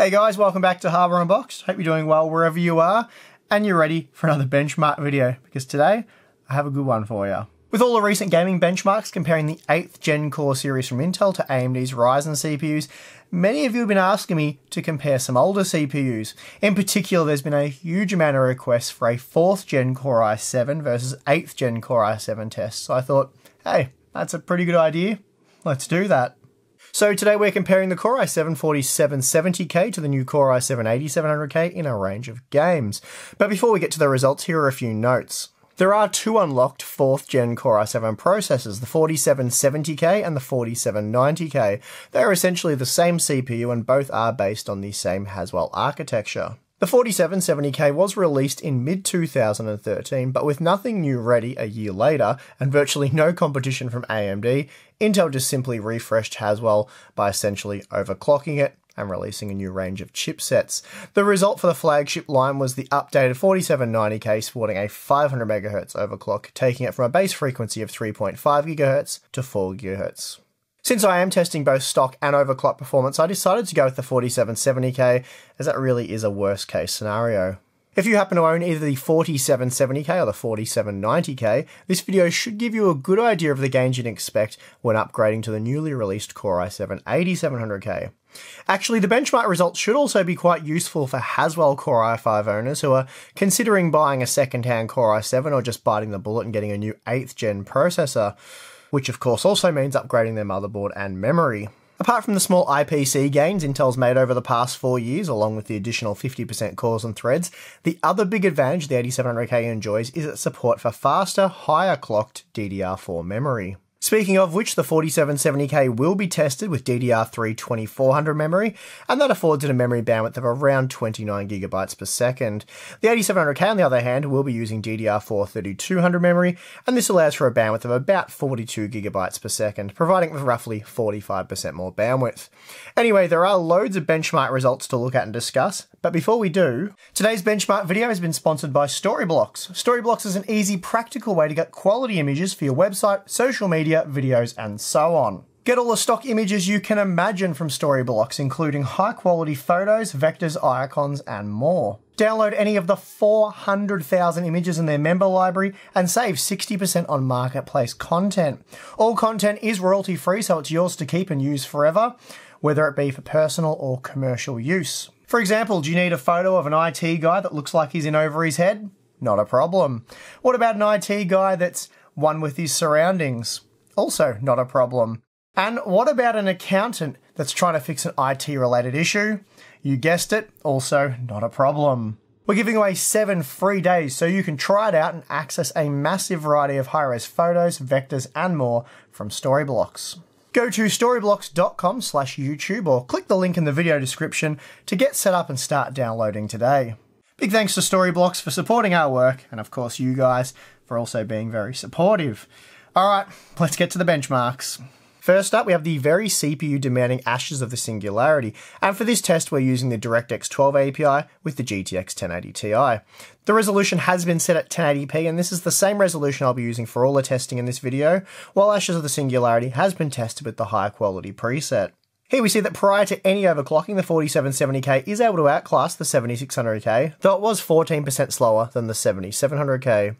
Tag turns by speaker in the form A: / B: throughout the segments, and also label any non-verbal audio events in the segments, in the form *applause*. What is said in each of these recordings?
A: Hey guys, welcome back to Hardware Unboxed. Hope you're doing well wherever you are and you're ready for another benchmark video because today I have a good one for you. With all the recent gaming benchmarks comparing the 8th gen core series from Intel to AMD's Ryzen CPUs, many of you have been asking me to compare some older CPUs. In particular, there's been a huge amount of requests for a 4th gen Core i7 versus 8th gen Core i7 tests. So I thought, hey, that's a pretty good idea. Let's do that. So today we're comparing the Core i7 4770K to the new Core i7 8700K in a range of games. But before we get to the results, here are a few notes. There are two unlocked 4th gen Core i7 processors, the 4770K and the 4790K. They are essentially the same CPU and both are based on the same Haswell architecture. The 4770K was released in mid 2013, but with nothing new ready a year later and virtually no competition from AMD, Intel just simply refreshed Haswell by essentially overclocking it and releasing a new range of chipsets. The result for the flagship line was the updated 4790K sporting a 500 MHz overclock, taking it from a base frequency of 3.5 GHz to 4 GHz. Since I am testing both stock and overclock performance, I decided to go with the 4770K as that really is a worst case scenario. If you happen to own either the 4770K or the 4790K, this video should give you a good idea of the gains you'd expect when upgrading to the newly released Core i7 8700K. Actually, the benchmark results should also be quite useful for Haswell Core i5 owners who are considering buying a second-hand Core i7 or just biting the bullet and getting a new 8th gen processor which of course also means upgrading their motherboard and memory. Apart from the small IPC gains Intel's made over the past four years, along with the additional 50% cores and threads, the other big advantage the 8700K enjoys is its support for faster, higher clocked DDR4 memory. Speaking of which, the 4770K will be tested with DDR3 2400 memory, and that affords it a memory bandwidth of around 29GB per second. The 8700K, on the other hand, will be using DDR4 3200 memory, and this allows for a bandwidth of about 42GB per second, providing with roughly 45% more bandwidth. Anyway, there are loads of benchmark results to look at and discuss, but before we do, today's benchmark video has been sponsored by Storyblocks. Storyblocks is an easy, practical way to get quality images for your website, social media, videos, and so on. Get all the stock images you can imagine from Storyblocks, including high quality photos, vectors, icons, and more. Download any of the 400,000 images in their member library and save 60% on marketplace content. All content is royalty free, so it's yours to keep and use forever, whether it be for personal or commercial use. For example, do you need a photo of an IT guy that looks like he's in over his head? Not a problem. What about an IT guy that's one with his surroundings? Also, not a problem. And what about an accountant that's trying to fix an IT related issue? You guessed it, also not a problem. We're giving away seven free days so you can try it out and access a massive variety of high res photos, vectors, and more from Storyblocks. Go to storyblocks.com slash YouTube or click the link in the video description to get set up and start downloading today. Big thanks to Storyblocks for supporting our work, and of course you guys for also being very supportive. Alright, let's get to the benchmarks. First up, we have the very CPU demanding Ashes of the Singularity, and for this test, we're using the DirectX 12 API with the GTX 1080 Ti. The resolution has been set at 1080p, and this is the same resolution I'll be using for all the testing in this video, while Ashes of the Singularity has been tested with the high quality preset. Here we see that prior to any overclocking, the 4770K is able to outclass the 7600K, though it was 14% slower than the 7700K.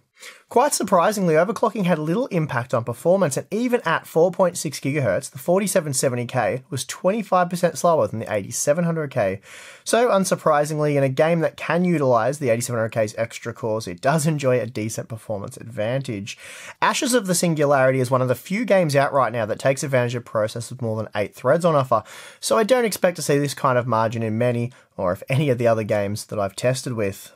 A: Quite surprisingly, overclocking had little impact on performance, and even at 4.6 GHz, the 4770K was 25% slower than the 8700K. So, unsurprisingly, in a game that can utilize the 8700K's extra cores, it does enjoy a decent performance advantage. Ashes of the Singularity is one of the few games out right now that takes advantage of processors with more than 8 threads on offer, so I don't expect to see this kind of margin in many, or if any of the other games that I've tested with.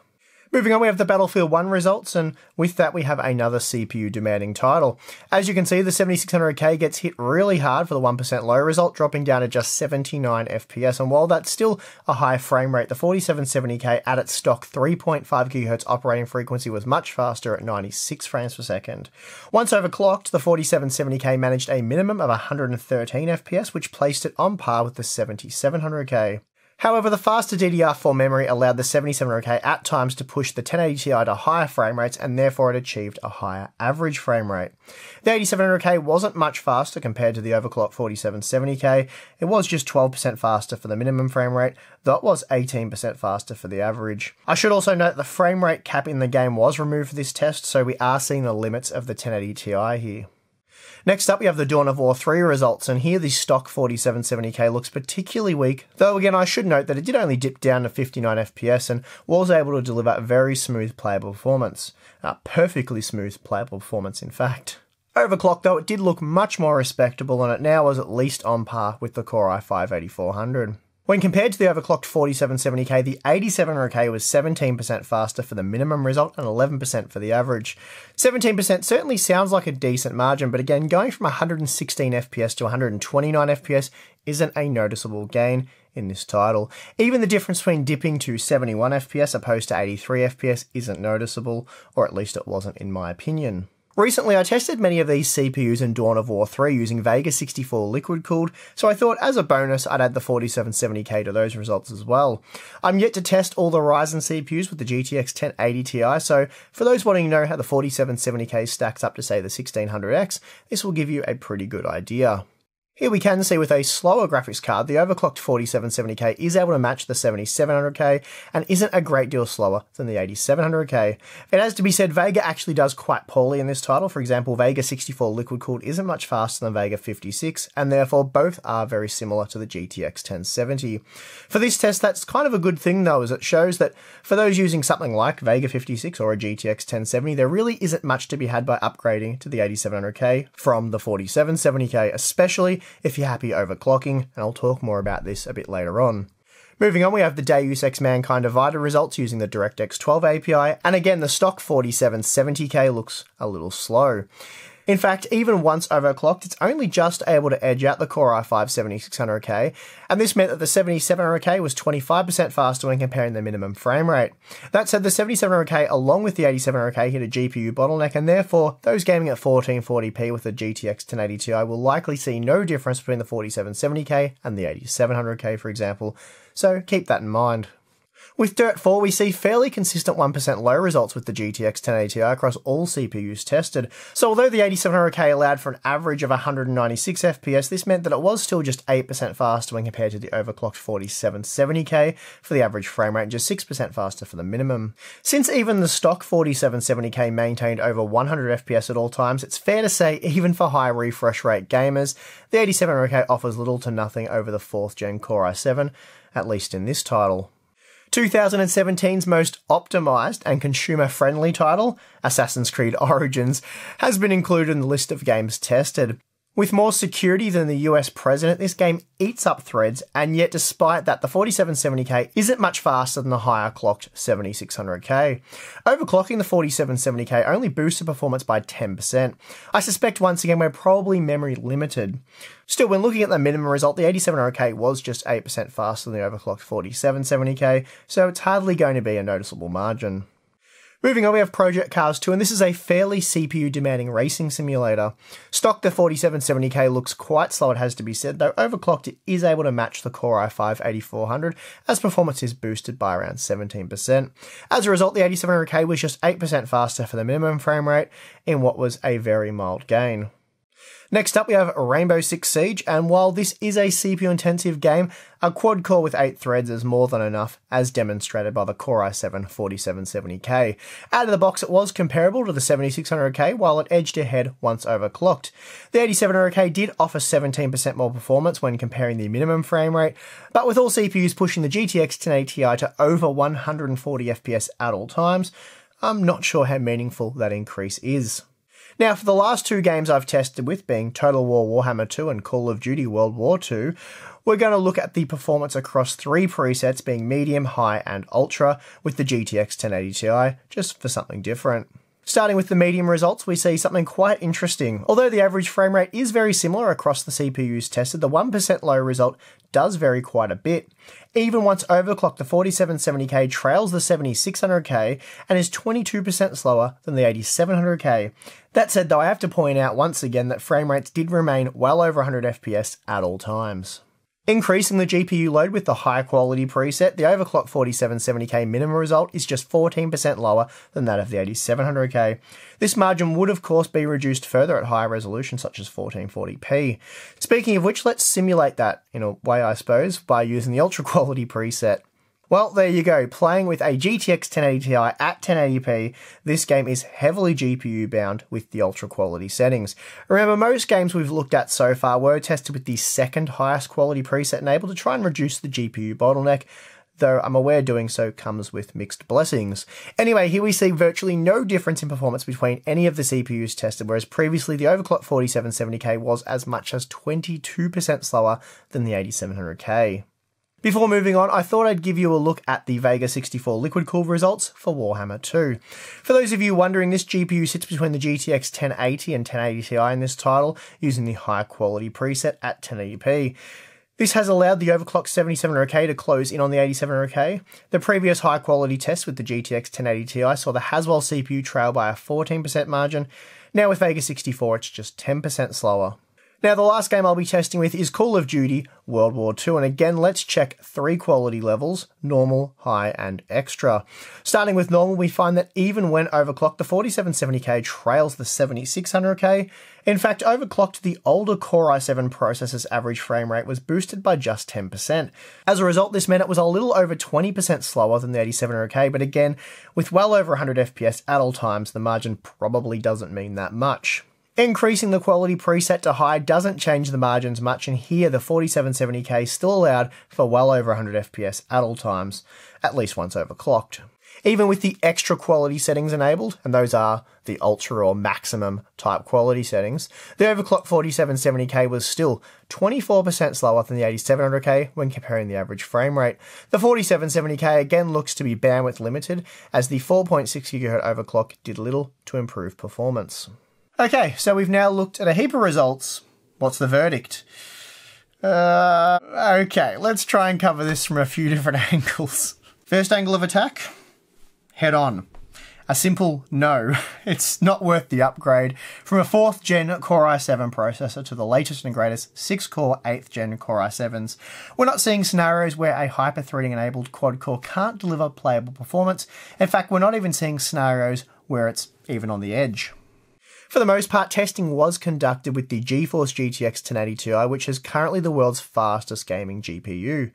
A: Moving on, we have the Battlefield 1 results, and with that, we have another CPU demanding title. As you can see, the 7600K gets hit really hard for the 1% low result, dropping down to just 79 FPS. And while that's still a high frame rate, the 4770K at its stock 3.5 GHz operating frequency was much faster at 96 frames per second. Once overclocked, the 4770K managed a minimum of 113 FPS, which placed it on par with the 7700K. However, the faster DDR4 memory allowed the 7700K at times to push the 1080 Ti to higher frame rates and therefore it achieved a higher average frame rate. The 8700K wasn't much faster compared to the overclocked 4770K. It was just 12% faster for the minimum frame rate, though it was 18% faster for the average. I should also note the frame rate cap in the game was removed for this test, so we are seeing the limits of the 1080 Ti here. Next up, we have the Dawn of War 3 results, and here the stock 4770K looks particularly weak, though again, I should note that it did only dip down to 59 FPS and was able to deliver a very smooth playable performance. A perfectly smooth playable performance, in fact. Overclocked though, it did look much more respectable and it now was at least on par with the Core i5 8400. When compared to the overclocked 4770K, the 8700K was 17% faster for the minimum result and 11% for the average. 17% certainly sounds like a decent margin, but again, going from 116 FPS to 129 FPS isn't a noticeable gain in this title. Even the difference between dipping to 71 FPS opposed to 83 FPS isn't noticeable, or at least it wasn't in my opinion. Recently, I tested many of these CPUs in Dawn of War 3 using Vega 64 liquid cooled, so I thought as a bonus I'd add the 4770K to those results as well. I'm yet to test all the Ryzen CPUs with the GTX 1080 Ti, so for those wanting to know how the 4770K stacks up to say the 1600X, this will give you a pretty good idea. Here we can see with a slower graphics card, the overclocked 4770K is able to match the 7700K and isn't a great deal slower than the 8700K. It has to be said, Vega actually does quite poorly in this title. For example, Vega 64 liquid cooled isn't much faster than Vega 56, and therefore both are very similar to the GTX 1070. For this test, that's kind of a good thing though, as it shows that for those using something like Vega 56 or a GTX 1070, there really isn't much to be had by upgrading to the 8700K from the 4770K, especially if you're happy overclocking, and I'll talk more about this a bit later on. Moving on, we have the Deus Ex Mankind Divided results using the DirectX 12 API, and again, the stock 4770K looks a little slow. In fact, even once overclocked, it's only just able to edge out the Core i5 7600K, and this meant that the 7700K was 25% faster when comparing the minimum frame rate. That said, the 7700K along with the 8700K hit a GPU bottleneck, and therefore, those gaming at 1440p with the GTX 1080 Ti will likely see no difference between the 4770K and the 8700K, for example, so keep that in mind. With Dirt 4, we see fairly consistent 1% low results with the GTX 1080 Ti across all CPUs tested. So although the 8700K allowed for an average of 196 FPS, this meant that it was still just 8% faster when compared to the overclocked 4770K for the average frame rate and just 6% faster for the minimum. Since even the stock 4770K maintained over 100 FPS at all times, it's fair to say even for high refresh rate gamers, the 8700K offers little to nothing over the 4th gen Core i7, at least in this title. 2017's most optimized and consumer friendly title, Assassin's Creed Origins, has been included in the list of games tested. With more security than the US president, this game eats up threads, and yet despite that, the 4770K isn't much faster than the higher clocked 7600K. Overclocking the 4770K only boosted performance by 10%. I suspect once again we're probably memory limited. Still, when looking at the minimum result, the 8700K was just 8% faster than the overclocked 4770K, so it's hardly going to be a noticeable margin. Moving on, we have Project Cars 2, and this is a fairly CPU demanding racing simulator. Stock the 4770K looks quite slow, it has to be said, though overclocked it is able to match the Core i5 8400 as performance is boosted by around 17%. As a result, the 8700K was just 8% faster for the minimum frame rate in what was a very mild gain. Next up, we have Rainbow Six Siege, and while this is a CPU intensive game, a quad core with 8 threads is more than enough, as demonstrated by the Core i7 4770K. Out of the box, it was comparable to the 7600K, while it edged ahead once overclocked. The 8700K did offer 17% more performance when comparing the minimum frame rate, but with all CPUs pushing the GTX 1080 Ti to over 140 FPS at all times, I'm not sure how meaningful that increase is. Now, for the last two games I've tested with, being Total War Warhammer 2 and Call of Duty World War 2, we're going to look at the performance across three presets being medium, high, and ultra with the GTX 1080 Ti, just for something different. Starting with the medium results, we see something quite interesting. Although the average frame rate is very similar across the CPUs tested, the 1% low result does vary quite a bit. Even once overclocked, the 4770K trails the 7600K and is 22% slower than the 8700K. That said, though, I have to point out once again that frame rates did remain well over 100 FPS at all times. Increasing the GPU load with the higher quality preset, the overclock 4770K minimum result is just 14% lower than that of the 8700K. This margin would of course be reduced further at higher resolution such as 1440p. Speaking of which, let's simulate that in a way I suppose by using the ultra *laughs* quality preset. Well, there you go. Playing with a GTX 1080 Ti at 1080p, this game is heavily GPU bound with the ultra quality settings. Remember, most games we've looked at so far were tested with the second highest quality preset enabled to try and reduce the GPU bottleneck though I'm aware doing so comes with mixed blessings. Anyway, here we see virtually no difference in performance between any of the CPUs tested, whereas previously the overclock 4770K was as much as 22% slower than the 8700K. Before moving on, I thought I'd give you a look at the Vega 64 liquid cooled results for Warhammer 2. For those of you wondering, this GPU sits between the GTX 1080 and 1080 Ti in this title, using the high quality preset at 1080p. This has allowed the overclocked 7700K to close in on the 8700K. The previous high quality test with the GTX 1080 Ti saw the Haswell CPU trail by a 14% margin. Now with Vega 64, it's just 10% slower. Now, the last game I'll be testing with is Call of Duty World War II, and again, let's check three quality levels normal, high, and extra. Starting with normal, we find that even when overclocked, the 4770K trails the 7600K. In fact, overclocked, the older Core i7 processor's average frame rate was boosted by just 10%. As a result, this meant it was a little over 20% slower than the 8700K, but again, with well over 100 FPS at all times, the margin probably doesn't mean that much. Increasing the quality preset to high doesn't change the margins much, and here the 4770K still allowed for well over 100 FPS at all times, at least once overclocked. Even with the extra quality settings enabled, and those are the ultra or maximum type quality settings, the overclocked 4770K was still 24% slower than the 8700K when comparing the average frame rate. The 4770K again looks to be bandwidth limited, as the 4.6 GHz overclock did little to improve performance. Okay, so we've now looked at a heap of results. What's the verdict? Uh, okay, let's try and cover this from a few *laughs* different angles. First angle of attack head on. A simple no. *laughs* It's not worth the upgrade from a 4th gen Core i7 processor to the latest and greatest 6 core 8th gen Core i7s. We're not seeing scenarios where a hyper threading enabled quad core can't deliver playable performance. In fact, we're not even seeing scenarios where it's even on the edge. For the most part, testing was conducted with the GeForce GTX 1080 Ti, which is currently the world's fastest gaming GPU.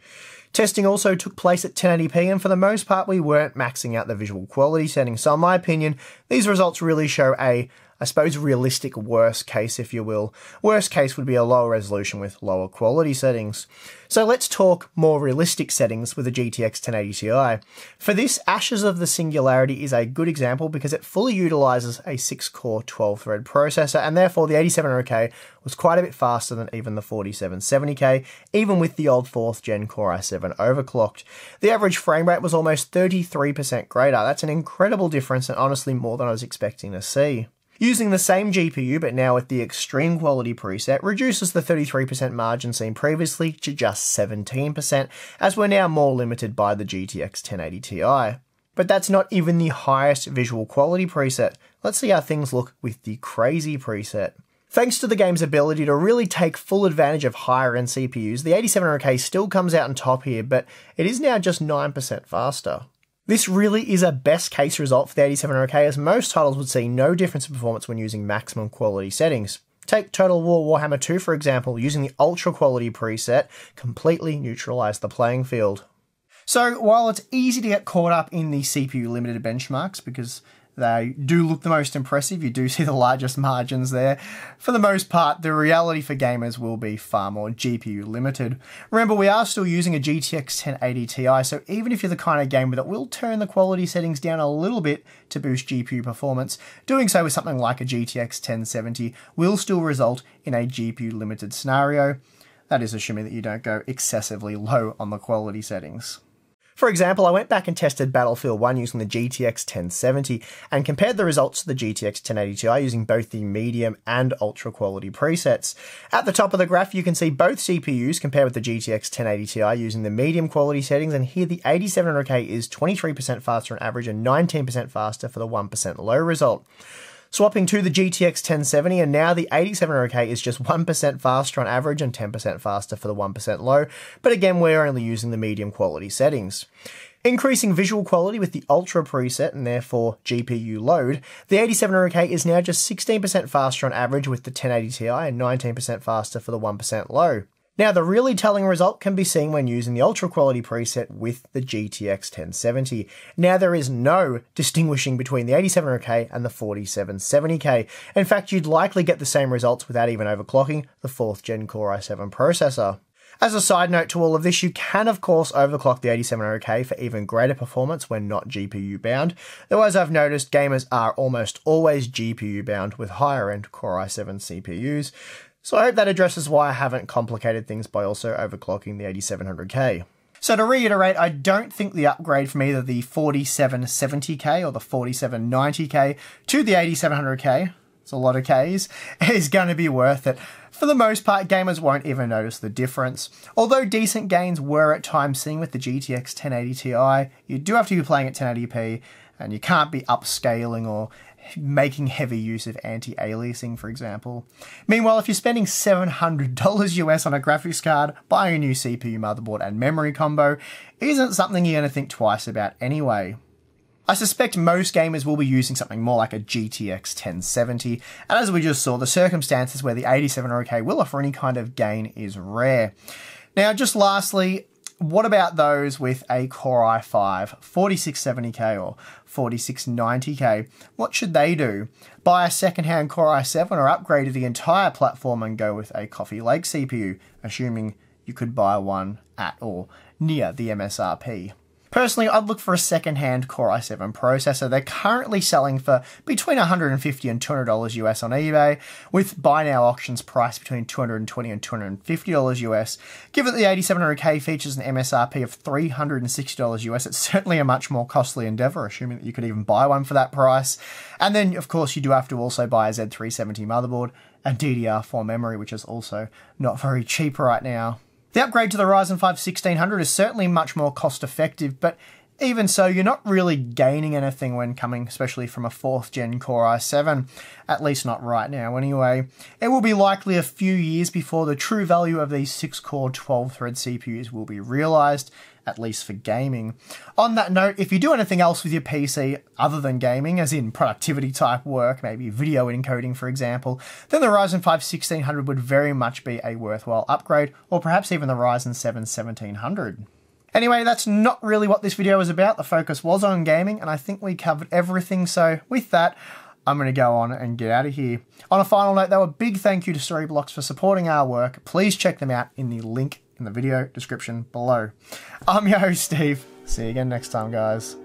A: Testing also took place at 1080p, and for the most part, we weren't maxing out the visual quality settings. So, in my opinion, these results really show a I suppose, realistic worst case, if you will. Worst case would be a lower resolution with lower quality settings. So let's talk more realistic settings with the GTX 1080 Ti. For this, Ashes of the Singularity is a good example because it fully utilizes a 6-core 12-thread processor, and therefore the 8700K was quite a bit faster than even the 4770K, even with the old 4th gen Core i7 overclocked. The average frame rate was almost 33% greater. That's an incredible difference and honestly more than I was expecting to see. Using the same GPU but now with the extreme quality preset reduces the 33% margin seen previously to just 17%, as we're now more limited by the GTX 1080 Ti. But that's not even the highest visual quality preset. Let's see how things look with the crazy preset. Thanks to the game's ability to really take full advantage of higher end CPUs, the 8700K still comes out on top here, but it is now just 9% faster. This really is a best case result for the 8700K as most titles would see no difference in performance when using maximum quality settings. Take Total War Warhammer 2 for example, using the ultra quality preset completely neutralized the playing field. So while it's easy to get caught up in the CPU limited benchmarks because they do look the most impressive. You do see the largest margins there. For the most part, the reality for gamers will be far more GPU limited. Remember, we are still using a GTX 1080 Ti, so even if you're the kind of gamer that will turn the quality settings down a little bit to boost GPU performance, doing so with something like a GTX 1070 will still result in a GPU limited scenario. That is assuming that you don't go excessively low on the quality settings. For example, I went back and tested Battlefield 1 using the GTX 1070 and compared the results to the GTX 1080 Ti using both the medium and ultra quality presets. At the top of the graph, you can see both CPUs compared with the GTX 1080 Ti using the medium quality settings, and here the 8700K is 23% faster on average and 19% faster for the 1% low result. Swapping to the GTX 1070, and now the 8700K is just 1% faster on average and 10% faster for the 1% low, but again, we're only using the medium quality settings. Increasing visual quality with the Ultra preset and therefore GPU load, the 8700K is now just 16% faster on average with the 1080 Ti and 19% faster for the 1% low. Now, the really telling result can be seen when using the ultra quality preset with the GTX 1070. Now, there is no distinguishing between the 8700K and the 4770K. In fact, you'd likely get the same results without even overclocking the 4th gen Core i7 processor. As a side note to all of this, you can of course overclock the 8700K for even greater performance when not GPU bound, though as I've noticed, gamers are almost always GPU bound with higher end Core i7 CPUs, so I hope that addresses why I haven't complicated things by also overclocking the 8700K. So to reiterate, I don't think the upgrade from either the 4770K or the 4790K to the 8700K, it's a lot of Ks, *laughs* is going to be worth it. For the most part, gamers won't even notice the difference. Although decent gains were at times seen with the GTX 1080 Ti, you do have to be playing at 1080p, and you can't be upscaling or making heavy use of anti-aliasing, for example. Meanwhile, if you're spending $700 US on a graphics card, buying a new CPU motherboard and memory combo isn't something you're going to think twice about anyway. I suspect most gamers will be using something more like a GTX 1070, and as we just saw, the circumstances where the 8700K will offer any kind of gain is rare. Now, just lastly, what about those with a Core i5 4670K or 4690K? What should they do? Buy a second-hand Core i7 or upgrade the entire platform and go with a Coffee Lake CPU, assuming you could buy one at or near the MSRP. Personally, I'd look for a second-hand Core i7 processor. They're currently selling for between 150 and 200 dollars US on eBay, with buy now auctions priced between 220 and 250 dollars US. Given that the 8700K features an MSRP of 360 dollars US, it's certainly a much more costly endeavor, assuming that you could even buy one for that price. And then, of course, you do have to also buy a Z370 motherboard and DDR4 memory, which is also not very cheap right now. The upgrade to the Ryzen 5 1600 is certainly much more cost effective, but even so, you're not really gaining anything when coming, especially from a 4th gen Core i7, at least not right now anyway. It will be likely a few years before the true value of these 6 core 12 thread CPUs will be realised, at least for gaming. On that note, if you do anything else with your PC other than gaming, as in productivity type work, maybe video encoding for example, then the Ryzen 5 1600 would very much be a worthwhile upgrade, or perhaps even the Ryzen 7 1700. Anyway, that's not really what this video was about. The focus was on gaming, and I think we covered everything. So with that, I'm going to go on and get out of here. On a final note, though, a big thank you to Storyblocks for supporting our work. Please check them out in the link in the video description below. I'm your host, Steve. See you again next time, guys.